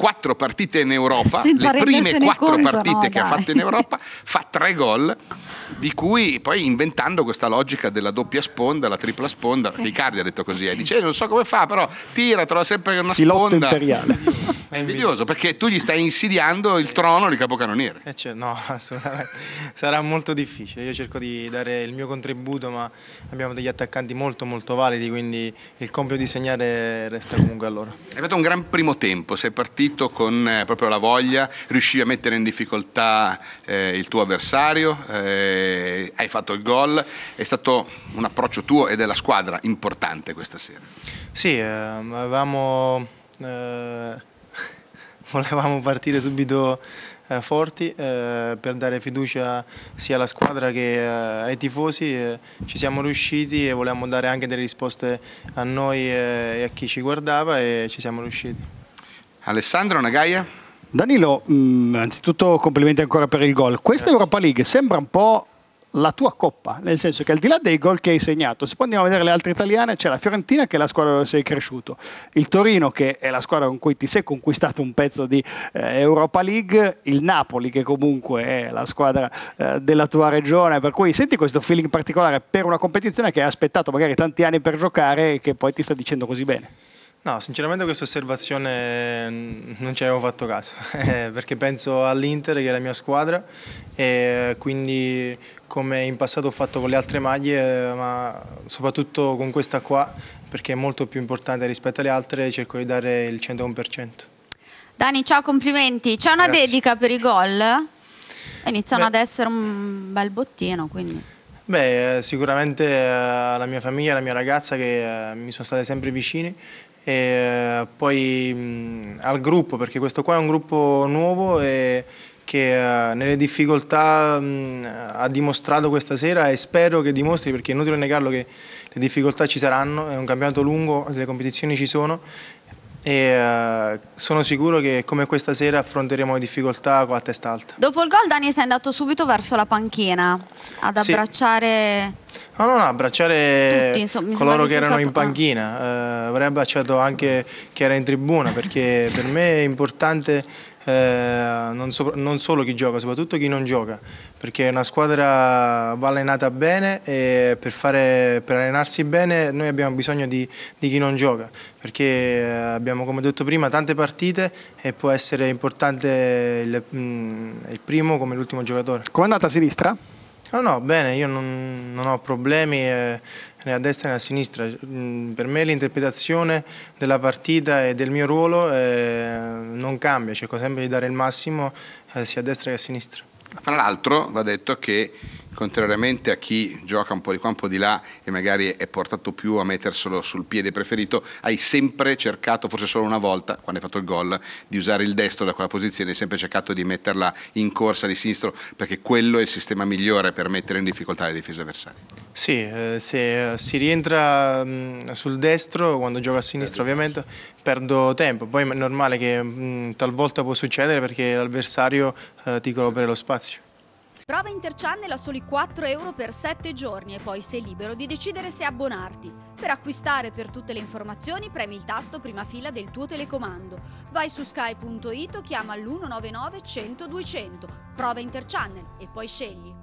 quattro partite in Europa, Senza le prime quattro conto, partite no, che ha dai. fatto in Europa, fa tre gol, di cui poi inventando questa logica della doppia sponda, la tripla sponda, perché Icardi ha detto così, eh, dice "Eh, non so come fa, però tira, trova sempre una Filotto sponda. imperiale. È invidioso perché tu gli stai insidiando il trono di capocannoniere. Eh, cioè, no, assolutamente. Sarà molto difficile. Io cerco di dare il mio contributo, ma abbiamo degli attaccanti molto molto validi, quindi il compito di segnare resta comunque a loro. Hai fatto un gran primo tempo, sei partito con eh, proprio la voglia, riuscivi a mettere in difficoltà eh, il tuo avversario, eh, hai fatto il gol, è stato un approccio tuo e della squadra importante questa sera. Sì, ehm, avevamo, eh, volevamo partire subito eh, forti eh, per dare fiducia sia alla squadra che eh, ai tifosi. eh, ci siamo riusciti e volevamo dare anche delle risposte a noi eh, e a chi ci guardava e ci siamo riusciti. Alessandro Nagaia? Danilo, mh, anzitutto complimenti ancora per il gol. Questa Europa League sembra un po' la tua coppa, nel senso che al di là dei gol che hai segnato, se poi andiamo a vedere le altre italiane, c'è la Fiorentina che è la squadra dove sei cresciuto, il Torino che è la squadra con cui ti sei conquistato un pezzo di eh, Europa League, il Napoli che comunque è la squadra eh, della tua regione, per cui senti questo feeling particolare per una competizione che hai aspettato magari tanti anni per giocare e che poi ti sta dicendo così bene. No, sinceramente questa osservazione non ci avevo fatto caso, eh, perché penso all'Inter che è la mia squadra e quindi come in passato ho fatto con le altre maglie, eh, ma soprattutto con questa qua, perché è molto più importante rispetto alle altre, cerco di dare il 101%. Dani, ciao, complimenti. C'è una Grazie. dedica per i gol? Iniziano Beh. ad essere un bel bottino, quindi. Beh, eh, sicuramente alla mia famiglia, alla mia ragazza che mi sono state sempre vicini e poi mh, al gruppo, perché questo qua è un gruppo nuovo e che eh, nelle difficoltà mh, ha dimostrato questa sera e spero che dimostri, perché è inutile negarlo che le difficoltà ci saranno, è un campionato lungo, le competizioni ci sono e eh, sono sicuro che come questa sera affronteremo le difficoltà con la testa alta. Dopo il gol, Dani sei andato subito verso la panchina ad Sì. abbracciare. No, no, no, abbracciare Tutti, insomma, coloro che erano in stato- ah. panchina. Avrei abbracciato anche chi era in tribuna perché per me è importante eh, non, sopra- non solo chi gioca, soprattutto chi non gioca, perché una squadra va allenata bene e per, fare- per allenarsi bene noi abbiamo bisogno di, di chi non gioca, perché eh, abbiamo, come detto prima, tante partite e può essere importante il, mm, il primo come l'ultimo giocatore. Com'è andata a sinistra? No, no, bene, io non, non ho problemi eh, né a destra né a sinistra. Mm, Per me l'interpretazione della partita e del mio ruolo eh, non cambia, cerco sempre di dare il massimo eh, sia a destra che a sinistra. Fra l'altro va detto che contrariamente a chi gioca un po' di qua un po' di là e magari è portato più a metterselo sul piede preferito, hai sempre cercato, forse solo una volta, quando hai fatto il gol, di usare il destro da quella posizione, hai sempre cercato di metterla in corsa di sinistro perché quello è il sistema migliore per mettere in difficoltà le difese avversarie. Sì, eh, se si rientra mm, sul destro, quando gioco a sinistra ovviamente perdo tempo, poi è normale che mm, talvolta può succedere perché l'avversario eh, ti copre lo spazio. Prova Interchannel a soli 4 euro per 7 giorni e poi sei libero di decidere se abbonarti. Per acquistare per tutte le informazioni premi il tasto prima fila del tuo telecomando. Vai su sky.it o chiama l'199 100 200. Prova Interchannel e poi scegli.